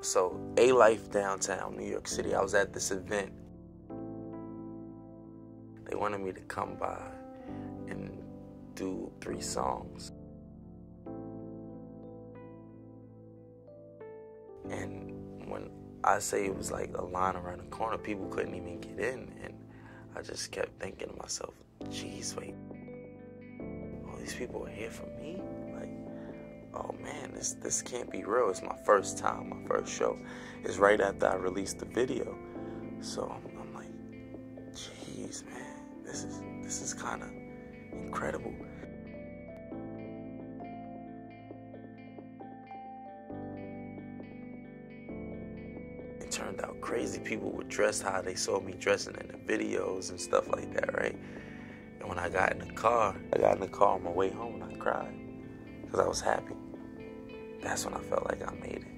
So, A Life downtown, New York City. I was at this event. They wanted me to come by and do three songs. And when I say it was like a line around the corner, people couldn't even get in. And I just kept thinking to myself, geez, wait, all these people are here for me? Like, oh man, this this can't be real. It's my first time, my first show. It's right after I released the video. So I'm, like, jeez, man, this is this is kind of incredible. It turned out crazy. People were dressed how they saw me dressing in the videos and stuff like that, right? And when I got in the car, I got in the car on my way home and I cried because I was happy. That's when I felt like I made it.